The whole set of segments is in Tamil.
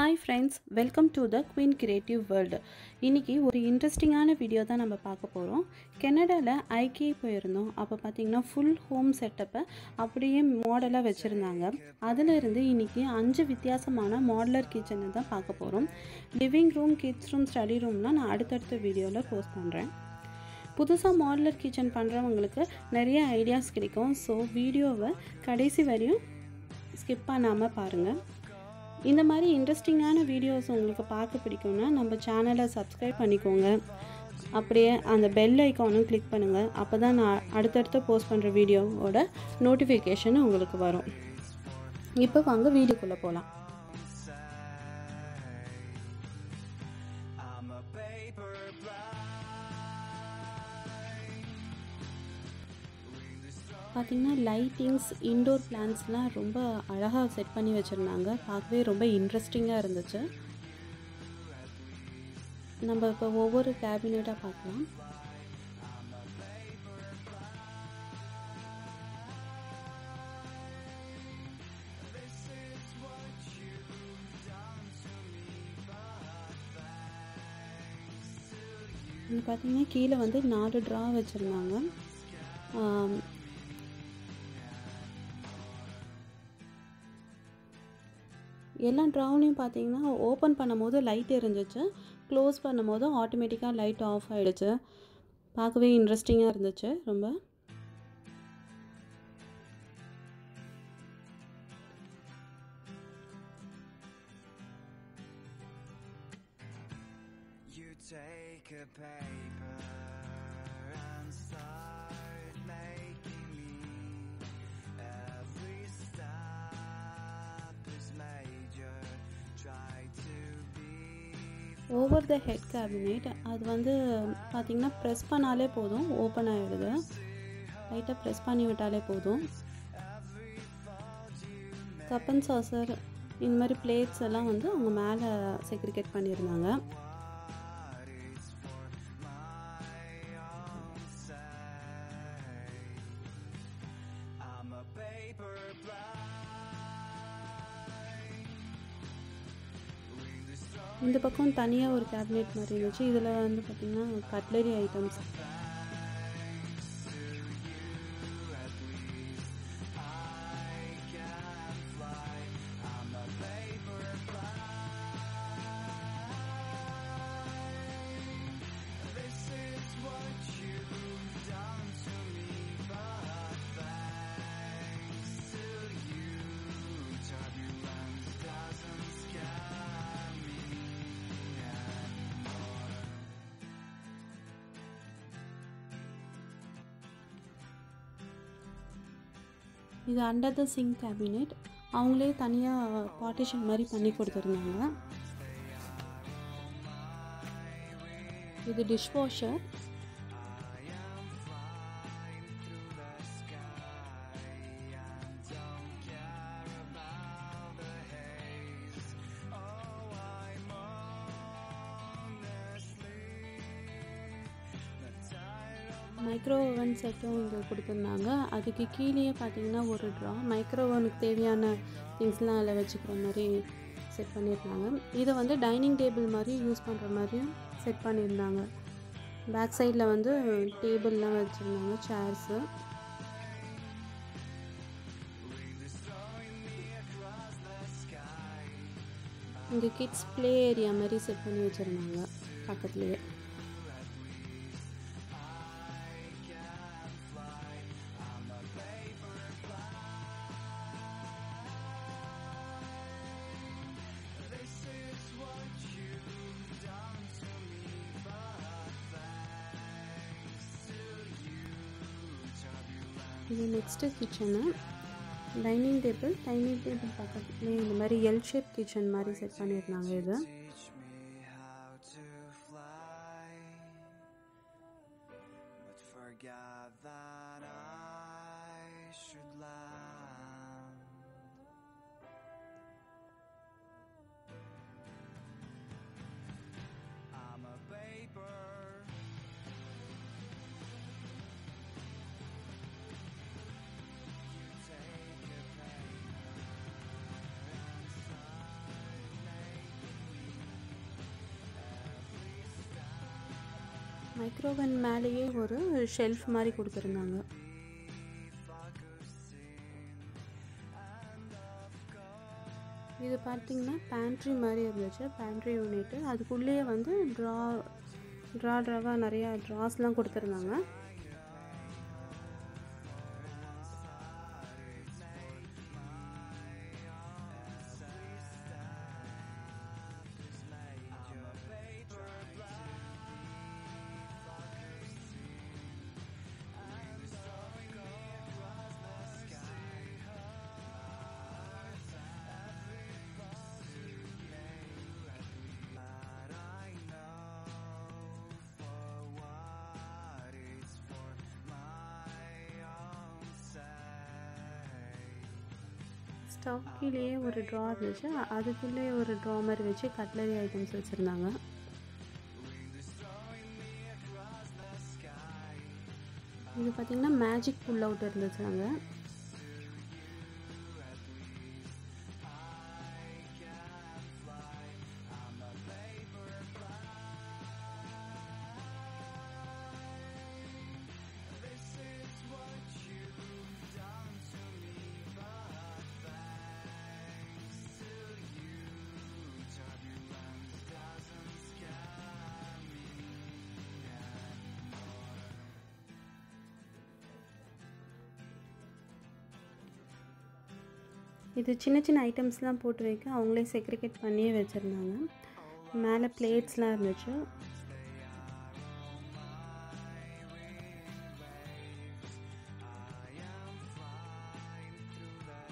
Hi friends welcome to the queen creative world இன்றைக்கி ஒரு இன்ட்ரெஸ்டிங்கான வீடியோ தான் நம்ம பார்க்க போகிறோம் கெனடாவில் ஐகே போயிருந்தோம். அப்போ பார்த்திங்கன்னா ஃபுல் ஹோம் செட்டப்பை அப்படியே மாடலாக வச்சுருந்தாங்க. அதிலிருந்து இன்றைக்கி அஞ்சு வித்தியாசமான மாடலர் கிச்சனை தான் பார்க்க போகிறோம் living room kids room study ரூம்லாம் நான் அடுத்தடுத்த வீடியோவில் போஸ்ட் பண்ணுறேன் புதுசாக மாடலர் கிச்சன் பண்ணுறவங்களுக்கு நிறைய ஐடியாஸ் கிடைக்கும். ஸோ வீடியோவை கடைசி வரையும் ஸ்கிப் பண்ணாமல் பாருங்கள் இந்த மாதிரி இன்ட்ரெஸ்டிங்கான வீடியோஸ் உங்களுக்கு பார்க்க பிடிக்கும்னா நம்ம சேனலை சப்ஸ்கிரைப் பண்ணிக்கோங்க. அப்படியே அந்த பெல் ஐக்கானும் கிளிக் பண்ணுங்கள் அப்போ தான் நான் அடுத்தடுத்து போஸ்ட் பண்ணுற வீடியோவோட நோட்டிஃபிகேஷன் உங்களுக்கு வரும். இப்போ வாங்க வீடியோக்குள்ளே போகலாம் பார்த்திங்கன்னா லைட்டிங்ஸ் இன்டோர் பிளான்ஸ்லாம் ரொம்ப அழகாக செட் பண்ணி வச்சுருந்தாங்க. பார்க்கவே ரொம்ப இன்ட்ரெஸ்டிங்காக இருந்துச்சு. நம்ம இப்போ ஒவ்வொரு கேபினட்டாக பார்க்கலாம். இது பார்த்தீங்கன்னா கீழே வந்து நாலு ட்ரா வச்சுருந்தாங்க. எல்லா ட்ராவலையும் பார்த்தீங்கன்னா ஓப்பன் பண்ணும்போது லைட் எரிஞ்சிச்சு. க்ளோஸ் பண்ணும்போது ஆட்டோமேட்டிக்காக லைட் ஆஃப் ஆகிடுச்சு பார்க்கவே இன்ட்ரெஸ்டிங்காக இருந்துச்சு ரொம்ப. ஓவர் த ஹெட் கேபினெட் அது வந்து பார்த்திங்கன்னா ப்ரெஸ் பண்ணாலே போதும் ஓப்பன் ஆகிடுது லைட்டாக ப்ரெஸ் பண்ணி விட்டாலே போதும். கப்பன் சாசர் இந்த மாதிரி பிளேட்ஸ் எல்லாம் வந்து அவங்க மேலே செக்ரிகேட் பண்ணியிருந்தாங்க பக்கம் தனியாக ஒரு கேபினெட் மாதிரி இருந்துச்சு. இதில் வந்து பார்த்திங்கன்னா கட்லரி ஐட்டம்ஸ் இது அண்டர் த சிங் கேபினெட் அவங்களே தனியாக பார்ட்டிஷன் மாதிரி பண்ணி கொடுத்துருந்தாங்க. இது டிஷ் மைக்ரோ ஓவன் செட்டும் இங்கே கொடுத்துருந்தாங்க. அதுக்கு கீழேயே பார்த்தீங்கன்னா ஒரு ட்ரா மைக்ரோ ஓவனுக்கு தேவையான திங்ஸ்லாம் அதில் வச்சுக்கிற மாதிரி செட் பண்ணியிருந்தாங்க. இதை வந்து டைனிங் டேபிள் மாதிரி யூஸ் பண்ணுற மாதிரியும் செட் பண்ணியிருந்தாங்க. பேக் சைடில் வந்து டேபிள்லாம் வச்சுருந்தாங்க சேர்ஸு இங்கே கிட்ஸ் ப்ளே ஏரியா மாதிரி செட் பண்ணி வச்சுருந்தாங்க பக்கத்துலேயே. இது next kitchen dining table dining table பக்கத்துலேயே இந்த மாதிரி எல் ஷேப் கிச்சன் மாதிரி செட் பண்ணியிருந்தாங்க இது Teach forgot that I should land. Microwave மேலேயே ஒரு ஷெல்ஃப் மாதிரி கொடுத்துருந்தாங்க. இது பார்த்தீங்கன்னா பேண்ட்ரி மாதிரி இருந்துச்சு பேண்ட்ரி யூனிட்டு அதுக்குள்ளேயே வந்து ட்ரா ட்ரா ட்ராவாக நிறையா ட்ராஸ்லாம் கொடுத்துருந்தாங்க. ஸ்டவ் கீழேயே ஒரு ட்ரா இருந்துச்சு. அதுக்குள்ளேயே ஒரு ட்ரா மாதிரி வச்சு கட்லரி ஐட்டம்ஸ் வச்சுருந்தாங்க. இது பார்த்திங்கன்னா மேஜிக் புல் அவுட் இருந்துச்சு அங்கே. இது சின்ன சின்ன ஐட்டம்ஸ்லாம் போட்டு வைக்க அவங்களே செக்ரிகேட் பண்ணியே வச்சுருந்தாங்க. மேலே பிளேட்ஸ்லாம் இருந்துச்சு.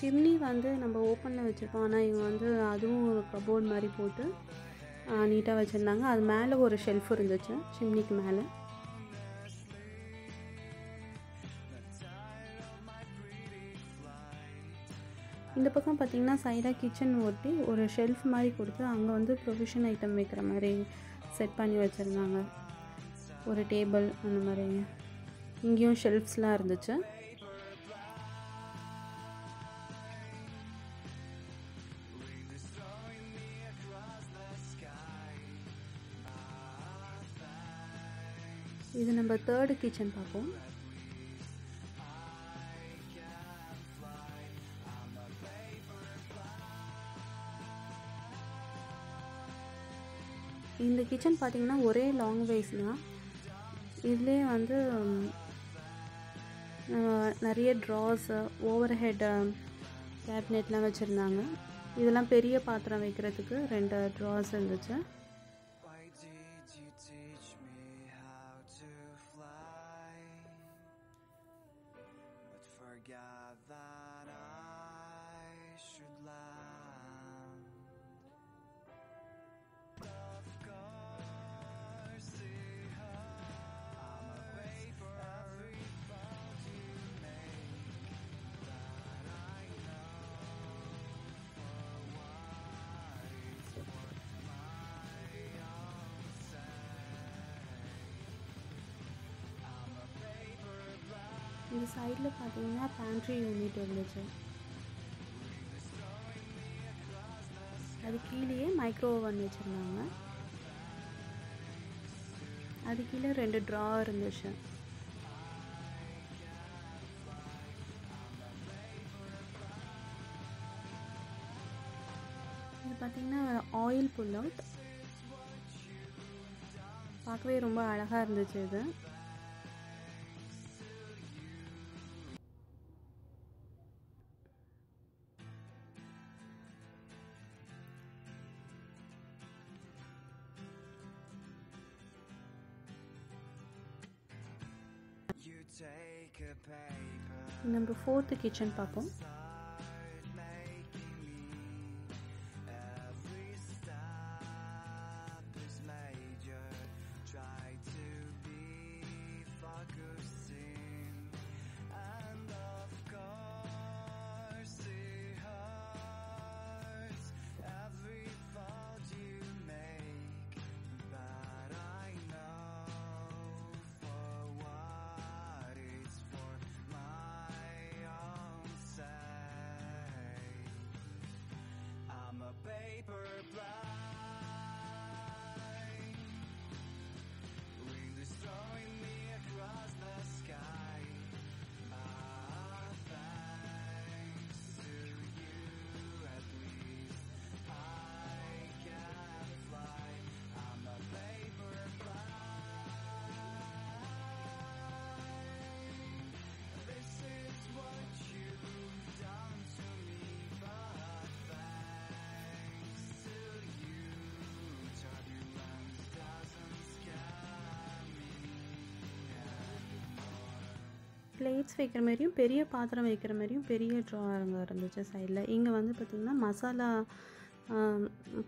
சிம்னி வந்து நம்ம ஓப்பனில் வச்சுருக்கோம். ஆனால் இவங்க வந்து அதுவும் ஒரு கபோர்ட் மாதிரி போட்டு நீட்டாக வச்சுருந்தாங்க. அது மேலே ஒரு ஷெல்ஃப் இருந்துச்சு. சிம்னிக்கு மேலே. இந்த பக்கம் பார்த்திங்கன்னா சைடாக கிச்சன் ஒட்டி ஒரு ஷெல்ஃப் மாதிரி கொடுத்து அங்கே வந்து ப்ரொவிஷன் ஐட்டம் வைக்கிற மாதிரி செட் பண்ணி வச்சுருந்தாங்க. ஒரு டேபிள் அந்த மாதிரி. இங்கேயும் ஷெல்ஃப்ஸ்லாம் இருந்துச்சு. இது நம்ம தேர்டு கிச்சன் பார்ப்போம். இந்த கிச்சன் பார்த்திங்கன்னா ஒரே லாங் வைஸ் தான். இதுலேயே வந்து நிறைய ட்ராஸு ஓவர் ஹெட் கேபினெட்லாம் வச்சுருந்தாங்க. இதெல்லாம் பெரிய பாத்திரம் வைக்கிறதுக்கு ரெண்டு ட்ராஸ் இருந்துச்சு. இந்த சைடில் பார்த்தீங்கன்னா பேண்ட்ரி யூனிட் இருந்துச்சு. அது கீழேயே மைக்ரோ ஓவன் வச்சுருந்தாங்க. அது கீழே ரெண்டு ட்ரா இருந்துச்சு. இது பார்த்தீங்கன்னா ஆயில் புல் அவுட் பார்க்கவே ரொம்ப அழகாக இருந்துச்சு இது. Number 4 the kitchen papam plates வைக்கிற மாதிரியும் பெரிய பாத்திரம் வைக்கிற மாதிரியும் பெரிய ட்ராருங்க இருந்துச்சு சைடில் இங்கே வந்து பார்த்திங்கன்னா மசாலா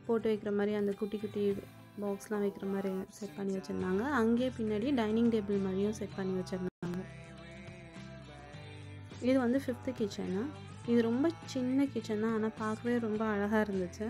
போட்டு வைக்கிற மாதிரி அந்த குட்டி குட்டி பாக்ஸ்லாம் வைக்கிற மாதிரி செட் பண்ணி வச்சுருந்தாங்க. அங்கேயே பின்னாடி டைனிங் டேபிள் மாதிரியும் செட் பண்ணி வச்சுருந்தாங்க. இது வந்து ஃபிஃப்த்து கிச்சனு இது ரொம்ப சின்ன கிச்சன் தான். ஆனால் பார்க்கவே ரொம்ப அழகாக இருந்துச்சு.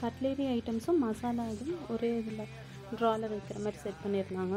கட்லரி ஐட்டம்ஸும் மசாலா இதுவும் ஒரே இதில் ட்ராவில் வைக்கிற மாதிரி செட் பண்ணியிருந்தாங்க.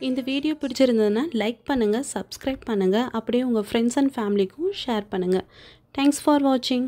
இந்த வீடியோ பிடிச்சிருந்ததுன்னா லைக் பண்ணுங்கள் சப்ஸ்கிரைப் பண்ணுங்கள் அப்படியே உங்கள் ஃப்ரெண்ட்ஸ் அண்ட் ஃபேமிலிக்கும் ஷேர் பண்ணுங்கள் தேங்க்ஸ் ஃபார் வாட்சிங்